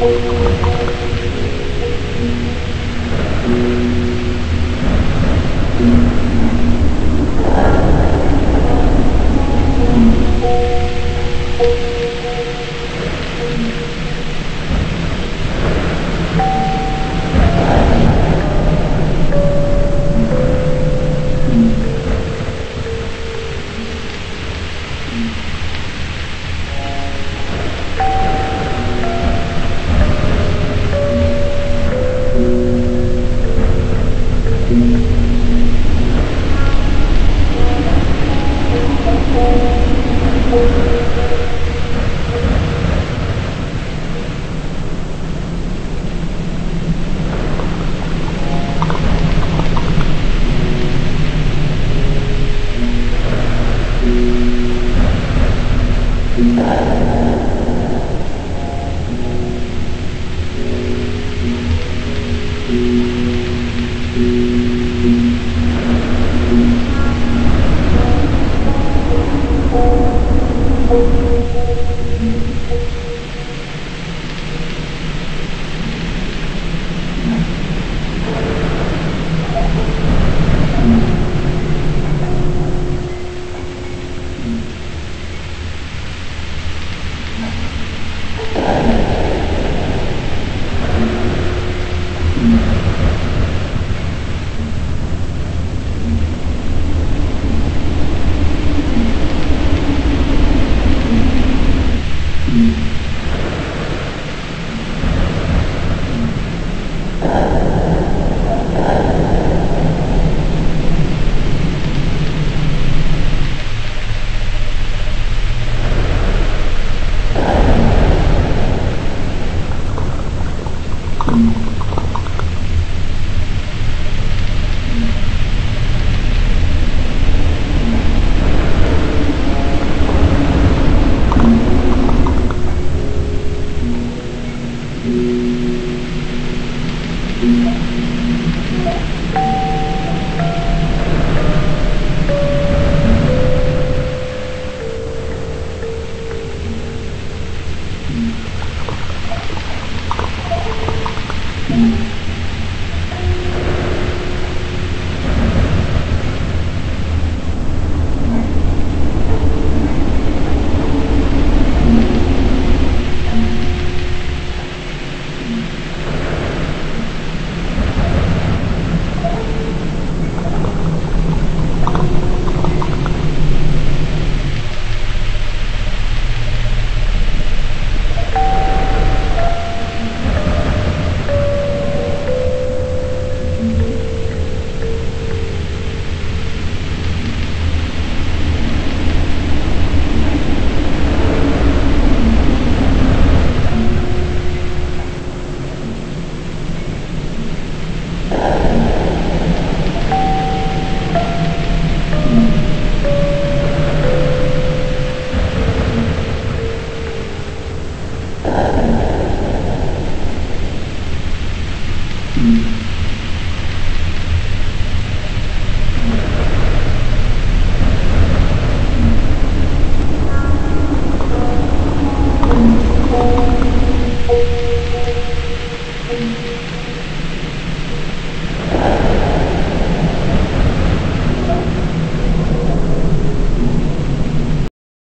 Thank you. Amen.